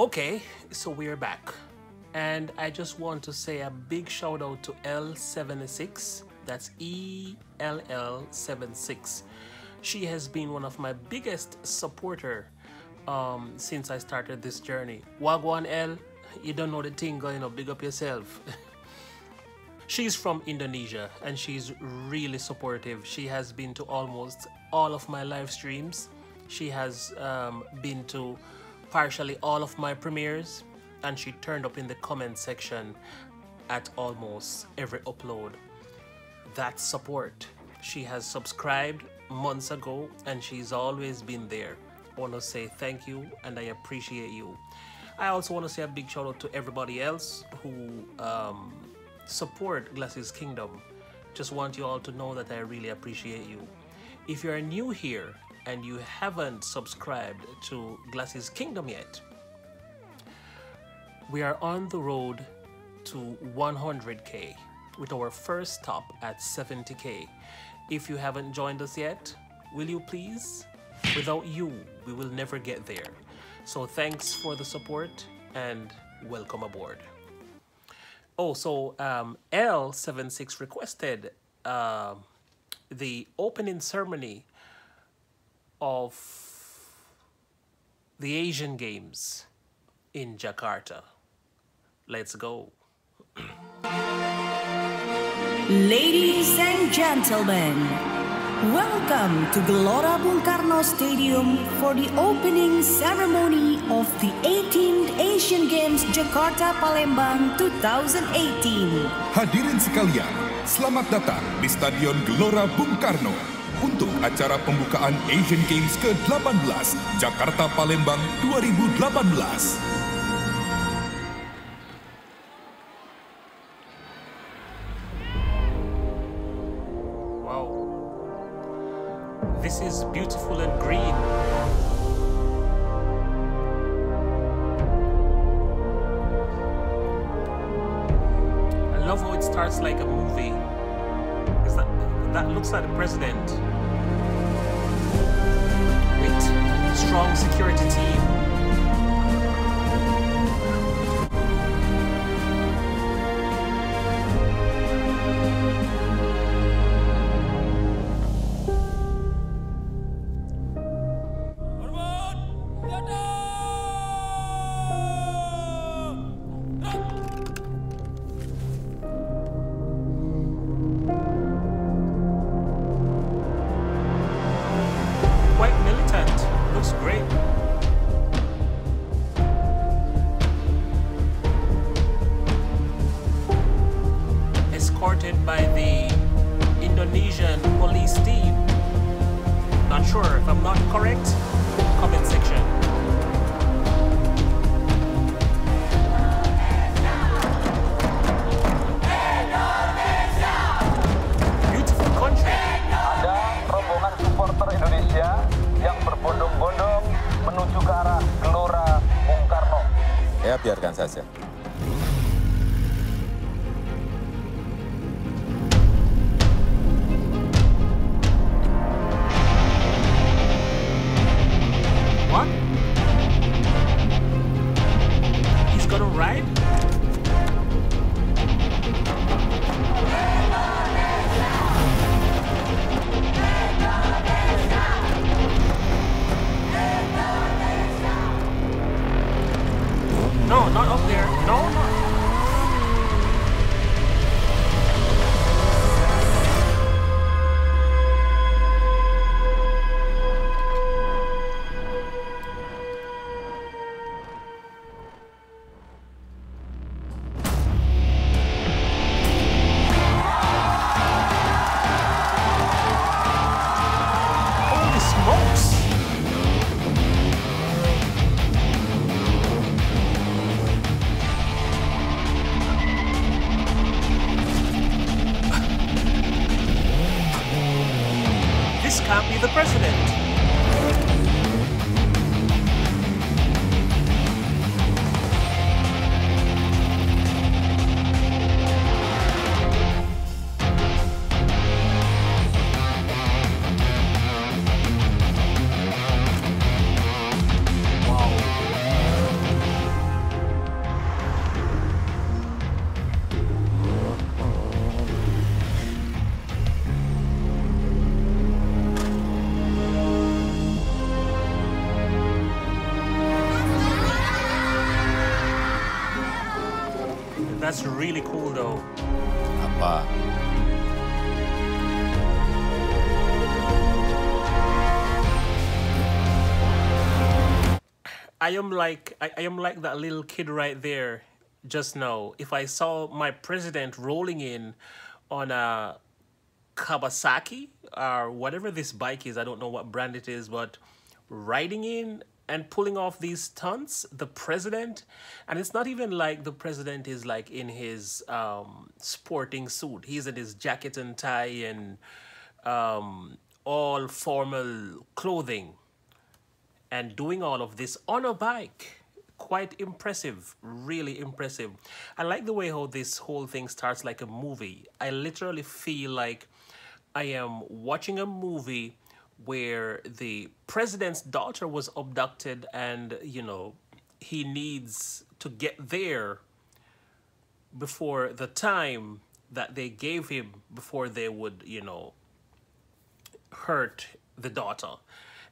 Okay, so we're back. And I just want to say a big shout out to L76. That's ELL76. She has been one of my biggest supporter um, since I started this journey. Wagwan L, you don't know the thing going up, big up yourself. she's from Indonesia and she's really supportive. She has been to almost all of my live streams. She has um, been to partially all of my premieres and she turned up in the comment section at almost every upload. That support. She has subscribed months ago and she's always been there. I want to say thank you and I appreciate you. I also want to say a big shout out to everybody else who um, support Glasses Kingdom. Just want you all to know that I really appreciate you. If you're new here and you haven't subscribed to Glasses Kingdom yet, we are on the road to 100k with our first stop at 70k. If you haven't joined us yet, will you please? Without you, we will never get there. So thanks for the support and welcome aboard. Oh, so um, L76 requested uh, the opening ceremony of the Asian Games in Jakarta. Let's go. Ladies and gentlemen, welcome to Gelora Bung Karno Stadium for the opening ceremony of the 18th Asian Games Jakarta Palembang 2018. Hadirin sekalian, selamat datang di Stadion Gelora Bung Karno untuk acara pembukaan Asian Games ke-18 Jakarta Palembang 2018. This is beautiful and green. I love how it starts like a movie. Is that that looks like the president strong security team. Ya biarkan saja. president. That's really cool though. Apa? I am like I, I am like that little kid right there just now. If I saw my president rolling in on a Kawasaki or whatever this bike is, I don't know what brand it is, but riding in and pulling off these stunts, the president, and it's not even like the president is like in his um, sporting suit. He's in his jacket and tie and um, all formal clothing and doing all of this on a bike. Quite impressive really impressive. I like the way how this whole thing starts like a movie. I literally feel like i am watching a movie where the president's daughter was abducted and you know he needs to get there before the time that they gave him before they would you know hurt the daughter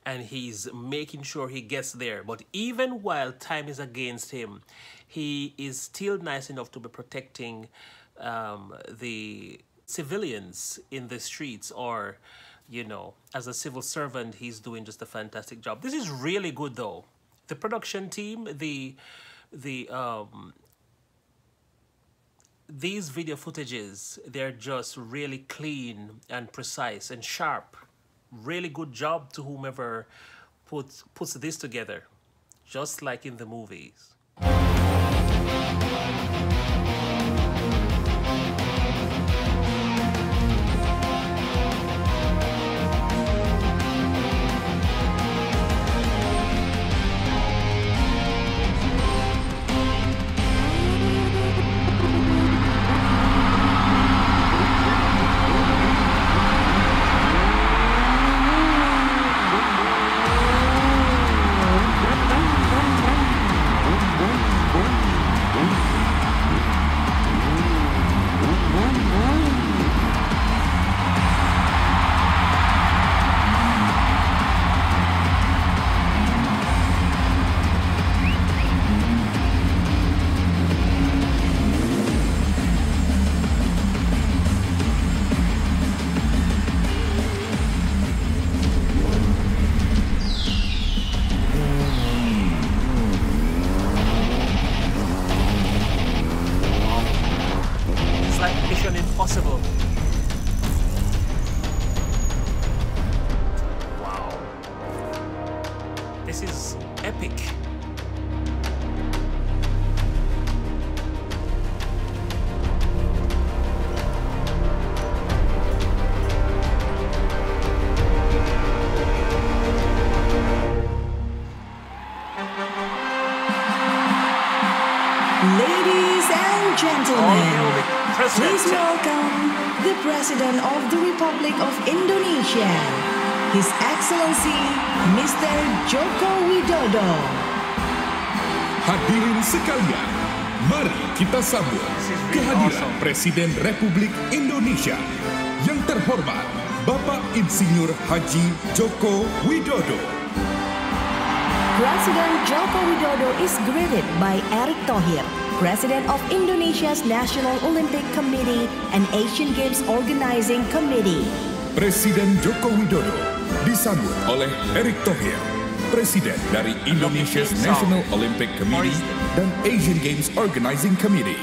and he's making sure he gets there. But even while time is against him, he is still nice enough to be protecting um, the civilians in the streets or you know as a civil servant he's doing just a fantastic job. This is really good though. The production team the the um these video footages they're just really clean and precise and sharp. Really good job to whomever puts puts this together, just like in the movies. This is epic. Ladies and gentlemen, please welcome the President of the Republic of Indonesia, His Excellency Mr. Joko Widodo. Hadirin sekalian, mari kita sambut kehadiran awesome. Presiden Republik Indonesia yang terhormat Bapak Insinyur Haji Joko Widodo. President Joko Widodo is greeted by Erick Thohir, President of Indonesia's National Olympic Committee and Asian Games Organizing Committee. Presiden Joko Widodo disambut oleh Erick Thohir, Presiden dari Indonesia's. National Olympic Committee dan Asian Games Organizing Committee.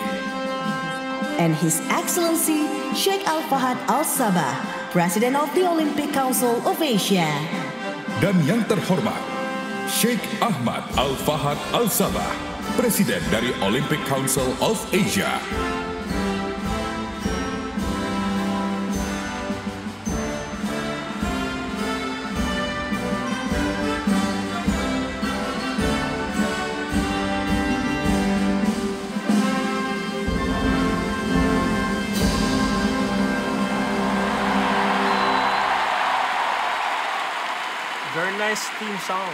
and His Excellency Sheikh Al Fahad Al Sabah, President of the Olympic Council of Asia. Dan yang terhormat, Sheikh Ahmad Al-Fahad Al-Sabah, Presiden dari Olympic Council of Asia. Very nice theme song.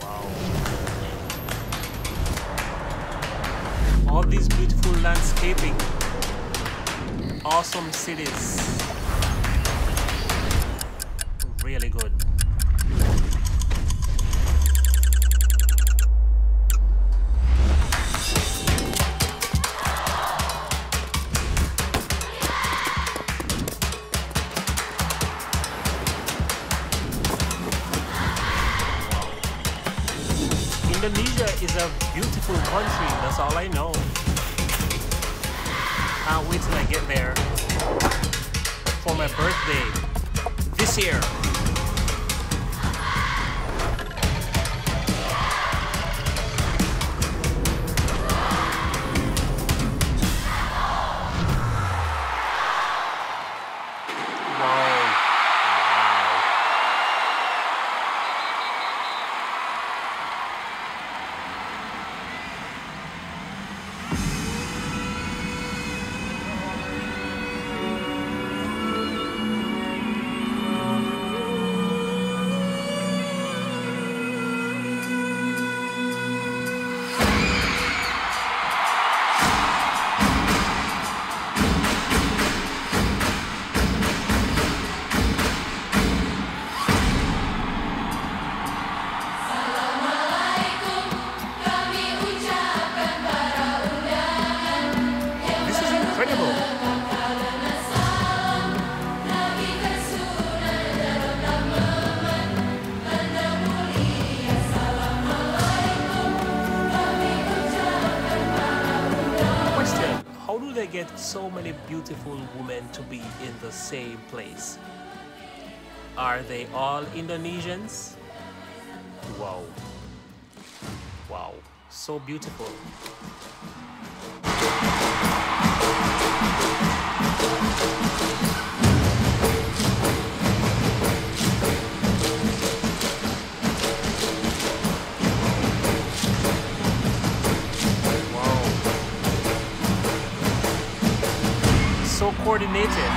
Wow. All these beautiful landscaping. Awesome cities. Really good. Indonesia is a beautiful country. That's all I know. Can't wait till I get there for my birthday this year. So many beautiful women to be in the same place. Are they all Indonesians? Wow. Wow. So beautiful. Coordinated.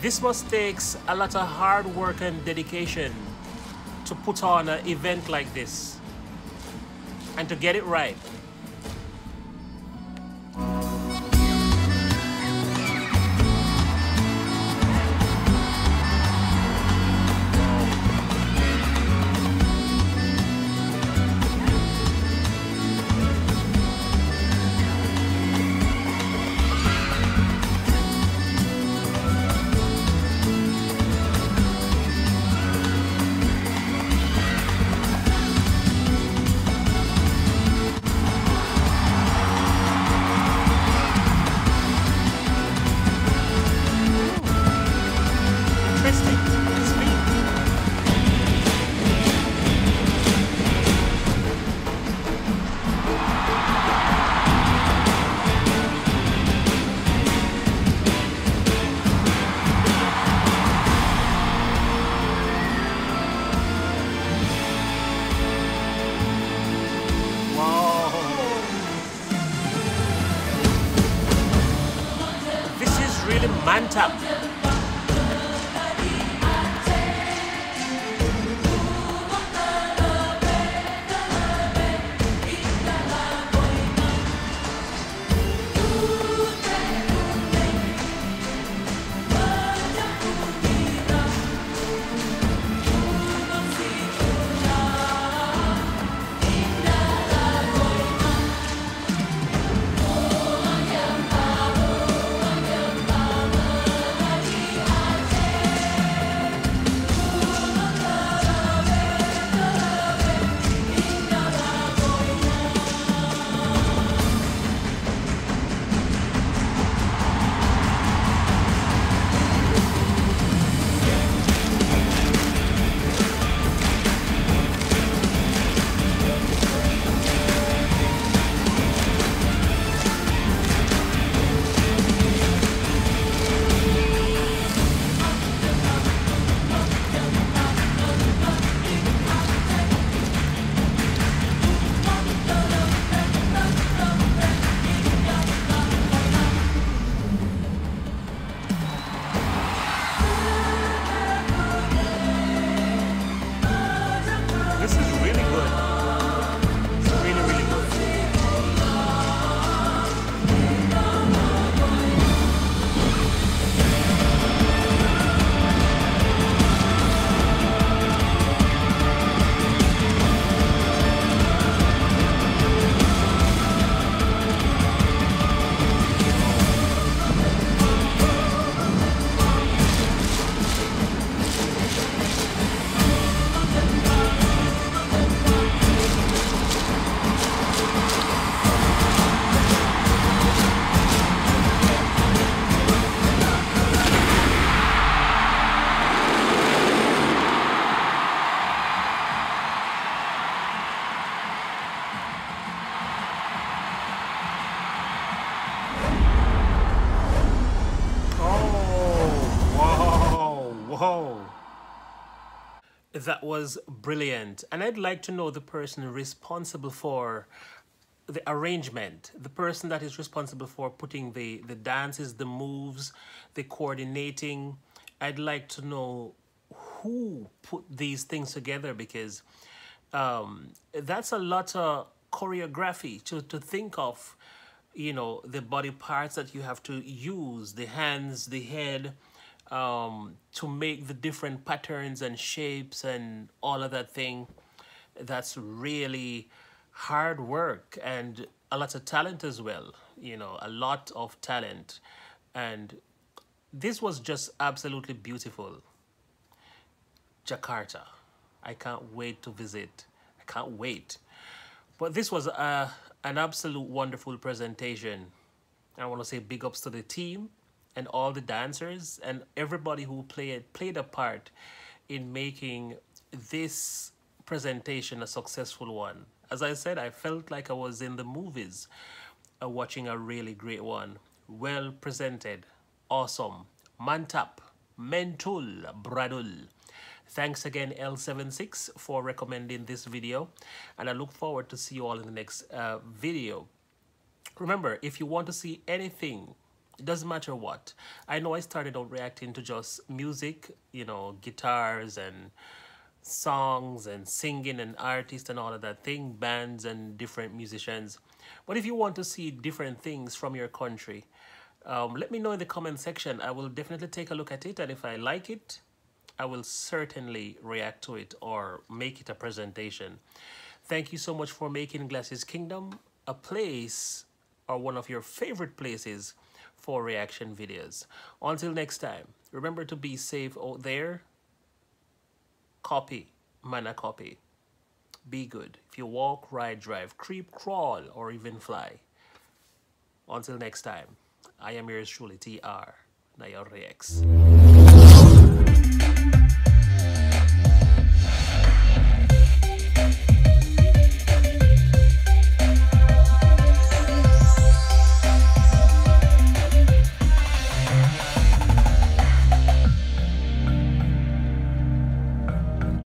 This must takes a lot of hard work and dedication to put on an event like this and to get it right. That was brilliant. And I'd like to know the person responsible for the arrangement, the person that is responsible for putting the, the dances, the moves, the coordinating. I'd like to know who put these things together because um, that's a lot of choreography to, to think of, you know, the body parts that you have to use, the hands, the head, um, to make the different patterns and shapes and all of that thing. That's really hard work and a lot of talent as well, you know, a lot of talent. And this was just absolutely beautiful. Jakarta. I can't wait to visit. I can't wait. But this was a, an absolute wonderful presentation. I want to say big ups to the team and all the dancers and everybody who played played a part in making this presentation a successful one. As I said, I felt like I was in the movies uh, watching a really great one. Well presented, awesome, mantap, mentul, bradul. Thanks again L76 for recommending this video and I look forward to see you all in the next uh, video. Remember, if you want to see anything, it doesn't matter what. I know I started out reacting to just music, you know, guitars and songs and singing and artists and all of that thing, bands and different musicians. But if you want to see different things from your country, um, let me know in the comment section. I will definitely take a look at it and if I like it, I will certainly react to it or make it a presentation. Thank you so much for making Glasses Kingdom a place or one of your favorite places for reaction videos. Until next time, remember to be safe out there. Copy, mana copy. Be good. If you walk, ride, drive, creep, crawl, or even fly. Until next time, I am yours truly, TR, Nyerere X.